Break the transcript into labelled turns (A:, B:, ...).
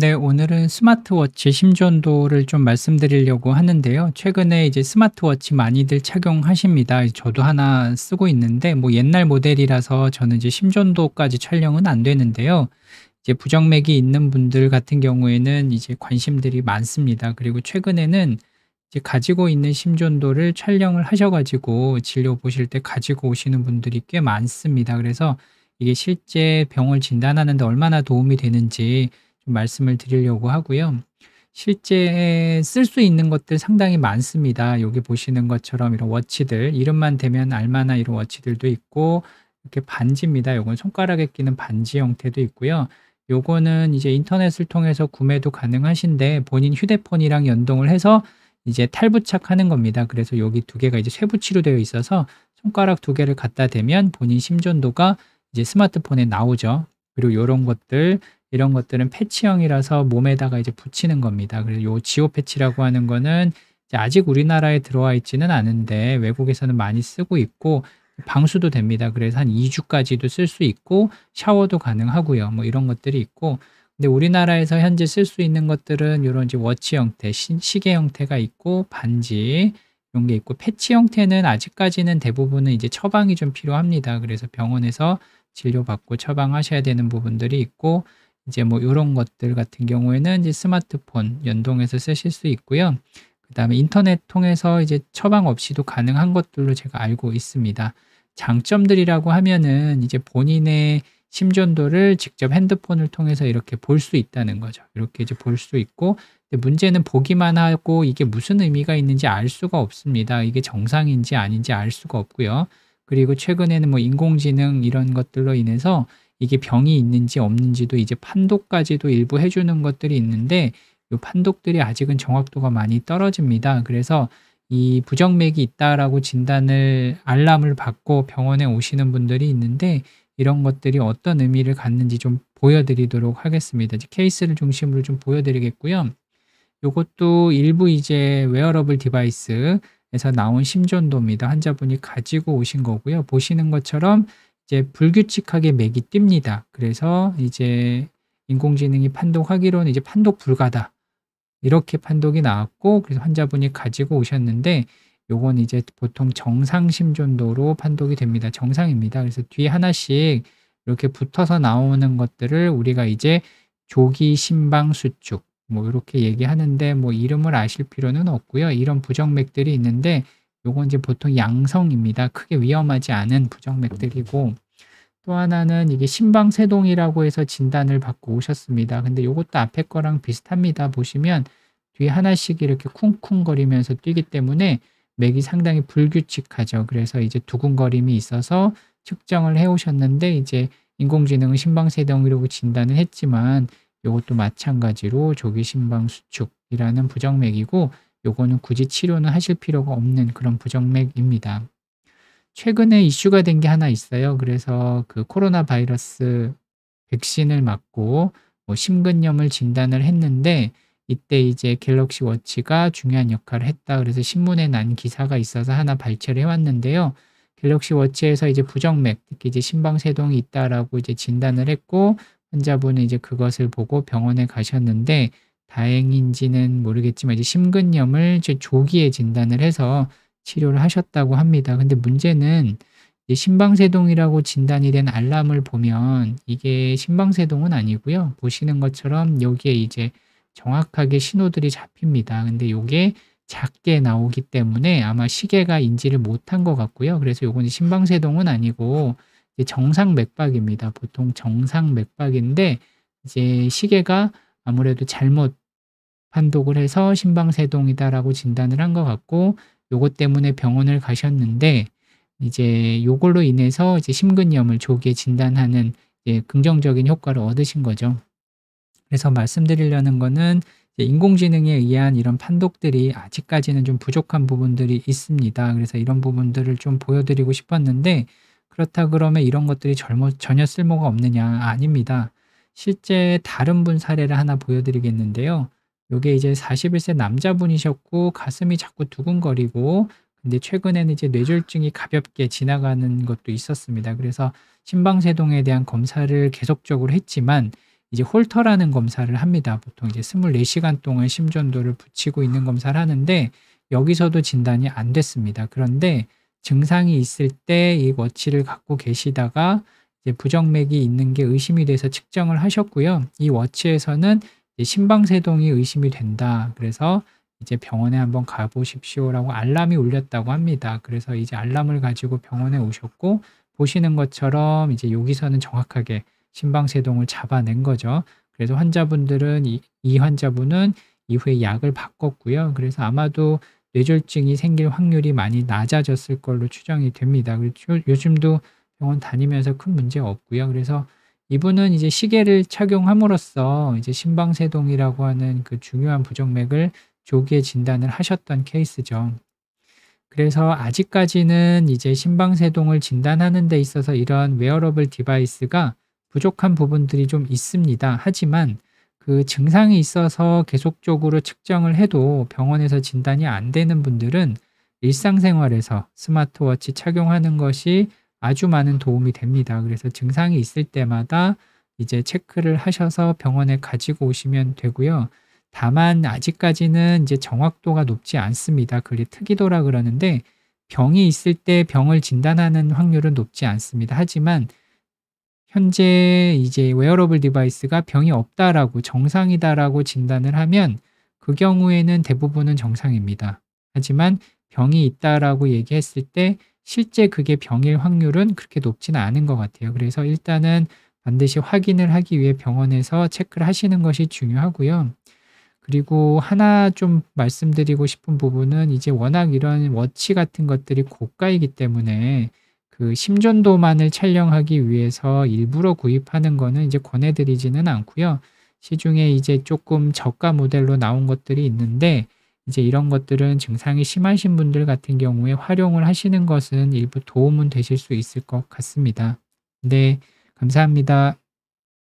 A: 네, 오늘은 스마트워치 심전도를 좀 말씀드리려고 하는데요. 최근에 이제 스마트워치 많이들 착용하십니다. 저도 하나 쓰고 있는데 뭐 옛날 모델이라서 저는 이제 심전도까지 촬영은 안 되는데요. 이제 부정맥이 있는 분들 같은 경우에는 이제 관심들이 많습니다. 그리고 최근에는 이제 가지고 있는 심전도를 촬영을 하셔가지고 진료 보실 때 가지고 오시는 분들이 꽤 많습니다. 그래서 이게 실제 병을 진단하는데 얼마나 도움이 되는지 말씀을 드리려고 하고요. 실제 쓸 수 있는 것들 상당히 많습니다. 여기 보시는 것처럼 이런 워치들 이름만 대면 알만한 이런 워치들도 있고 이렇게 반지입니다. 요건 손가락에 끼는 반지 형태도 있고요. 요거는 이제 인터넷을 통해서 구매도 가능하신데 본인 휴대폰이랑 연동을 해서 이제 탈부착하는 겁니다. 그래서 여기 두 개가 이제 쇠붙이로 되어 있어서 손가락 두 개를 갖다 대면 본인 심전도가 이제 스마트폰에 나오죠. 그리고 이런 것들 이런 것들은 패치형이라서 몸에다가 이제 붙이는 겁니다. 그래서 요 지오 패치라고 하는 거는 아직 우리나라에 들어와 있지는 않은데 외국에서는 많이 쓰고 있고 방수도 됩니다. 그래서 한 2주까지도 쓸 수 있고 샤워도 가능하고요. 뭐 이런 것들이 있고 근데 우리나라에서 현재 쓸 수 있는 것들은 이런 이제 워치 형태, 시, 계 형태가 있고 반지 이런 게 있고 패치 형태는 아직까지는 대부분은 이제 처방이 좀 필요합니다. 그래서 병원에서 진료받고 처방하셔야 되는 부분들이 있고 이제 뭐 이런 것들 같은 경우에는 이제 스마트폰 연동해서 쓰실 수 있고요. 그 다음에 인터넷 통해서 이제 처방 없이도 가능한 것들로 제가 알고 있습니다. 장점들이라고 하면은 이제 본인의 심전도를 직접 핸드폰을 통해서 이렇게 볼 수 있다는 거죠. 이렇게 이제 볼 수 있고 문제는 보기만 하고 이게 무슨 의미가 있는지 알 수가 없습니다. 이게 정상인지 아닌지 알 수가 없고요. 그리고 최근에는 뭐 인공지능 이런 것들로 인해서 이게 병이 있는지 없는지도 이제 판독까지도 일부 해주는 것들이 있는데 이 판독들이 아직은 정확도가 많이 떨어집니다. 그래서 이 부정맥이 있다라고 진단을 알람을 받고 병원에 오시는 분들이 있는데 이런 것들이 어떤 의미를 갖는지 좀 보여드리도록 하겠습니다. 케이스를 중심으로 좀 보여드리겠고요. 이것도 일부 이제 wearable device에서 나온 심전도입니다. 환자분이 가지고 오신 거고요. 보시는 것처럼 이제 불규칙하게 맥이 뜁니다. 그래서 이제 인공지능이 판독하기로는 이제 판독 불가다. 이렇게 판독이 나왔고 그래서 환자분이 가지고 오셨는데 요건 이제 보통 정상 심전도로 판독이 됩니다. 정상입니다. 그래서 뒤에 하나씩 이렇게 붙어서 나오는 것들을 우리가 이제 조기 심방 수축 뭐 이렇게 얘기하는데 뭐 이름을 아실 필요는 없고요. 이런 부정맥들이 있는데 요건 이제 보통 양성입니다. 크게 위험하지 않은 부정맥들이고 또 하나는 이게 심방세동이라고 해서 진단을 받고 오셨습니다. 근데 요것도 앞에 거랑 비슷합니다. 보시면 뒤에 하나씩 이렇게 쿵쿵거리면서 뛰기 때문에 맥이 상당히 불규칙하죠. 그래서 이제 두근거림이 있어서 측정을 해 오셨는데 이제 인공지능은 심방세동이라고 진단을 했지만 요것도 마찬가지로 조기 심방 수축이라는 부정맥이고 요거는 굳이 치료는 하실 필요가 없는 그런 부정맥입니다. 최근에 이슈가 된 게 하나 있어요. 그래서 그 코로나 바이러스 백신을 맞고 뭐 심근염을 진단을 했는데 이때 이제 갤럭시 워치가 중요한 역할을 했다. 그래서 신문에 난 기사가 있어서 하나 발췌를 해왔는데요. 갤럭시 워치에서 이제 부정맥, 특히 이제 심방세동이 있다라고 이제 진단을 했고 환자분은 이제 그것을 보고 병원에 가셨는데 다행인지는 모르겠지만 이제 심근염을 조기에 진단을 해서 치료를 하셨다고 합니다. 근데 문제는 심방세동이라고 진단이 된 알람을 보면 이게 심방세동은 아니고요. 보시는 것처럼 여기에 이제 정확하게 신호들이 잡힙니다. 근데 이게 작게 나오기 때문에 아마 시계가 인지를 못한 것 같고요. 그래서 요건 심방세동은 아니고 정상 맥박입니다. 보통 정상 맥박인데 이제 시계가 아무래도 잘못 판독을 해서 심방세동이다라고 진단을 한 것 같고 요것 때문에 병원을 가셨는데 이제 요걸로 인해서 이제 심근염을 조기에 진단하는 긍정적인 효과를 얻으신 거죠. 그래서 말씀드리려는 거는 인공지능에 의한 이런 판독들이 아직까지는 좀 부족한 부분들이 있습니다. 그래서 이런 부분들을 좀 보여드리고 싶었는데 그렇다 그러면 이런 것들이 전혀 쓸모가 없느냐? 아닙니다. 실제 다른 분 사례를 하나 보여드리겠는데요. 요게 이제 41세 남자분이셨고 가슴이 자꾸 두근거리고 근데 최근에는 이제 뇌졸중이 가볍게 지나가는 것도 있었습니다. 그래서 심방세동에 대한 검사를 계속적으로 했지만 이제 홀터라는 검사를 합니다. 보통 이제 24시간 동안 심전도를 붙이고 있는 검사를 하는데 여기서도 진단이 안 됐습니다. 그런데 증상이 있을 때 이 워치를 갖고 계시다가 부정맥이 있는 게 의심이 돼서 측정을 하셨고요. 이 워치에서는 심방세동이 의심이 된다. 그래서 이제 병원에 한번 가보십시오라고 알람이 울렸다고 합니다. 그래서 이제 알람을 가지고 병원에 오셨고 보시는 것처럼 이제 여기서는 정확하게 심방세동을 잡아낸 거죠. 그래서 환자분들은 이, 이 환자분은 이후에 약을 바꿨고요. 그래서 아마도 뇌졸중이 생길 확률이 많이 낮아졌을 걸로 추정이 됩니다. 요즘도 병원 다니면서 큰 문제 없고요. 그래서 이분은 이제 시계를 착용함으로써 이제 심방세동이라고 하는 그 중요한 부정맥을 조기에 진단을 하셨던 케이스죠. 그래서 아직까지는 이제 심방세동을 진단하는 데 있어서 이런 wearable device가 부족한 부분들이 좀 있습니다. 하지만 그 증상이 있어서 계속적으로 측정을 해도 병원에서 진단이 안 되는 분들은 일상생활에서 스마트워치 착용하는 것이 아주 많은 도움이 됩니다. 그래서 증상이 있을 때마다 이제 체크를 하셔서 병원에 가지고 오시면 되고요. 다만 아직까지는 이제 정확도가 높지 않습니다. 그게 특이도라 그러는데 병이 있을 때 병을 진단하는 확률은 높지 않습니다. 하지만 현재 이제 wearable device가 병이 없다라고 정상이다라고 진단을 하면 그 경우에는 대부분은 정상입니다. 하지만 병이 있다라고 얘기했을 때 실제 그게 병일 확률은 그렇게 높지는 않은 것 같아요. 그래서 일단은 반드시 확인을 하기 위해 병원에서 체크를 하시는 것이 중요하고요. 그리고 하나 좀 말씀드리고 싶은 부분은 이제 워낙 이런 워치 같은 것들이 고가이기 때문에 그 심전도만을 촬영하기 위해서 일부러 구입하는 거는 이제 권해드리지는 않고요. 시중에 이제 조금 저가 모델로 나온 것들이 있는데 이제 이런 것들은 증상이 심하신 분들 같은 경우에 활용을 하시는 것은 일부 도움은 되실 수 있을 것 같습니다. 네, 감사합니다.